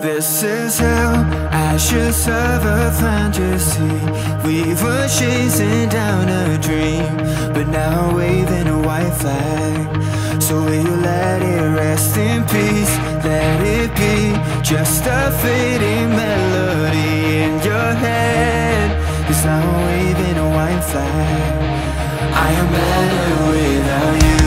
This is hell, ashes of a fantasy We were chasing down a dream But now waving a white flag. So will you let it rest in peace? Let it be just a fading melody in your head. I'm waving a white flag. I am better without you.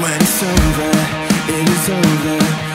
When it's over, it is over.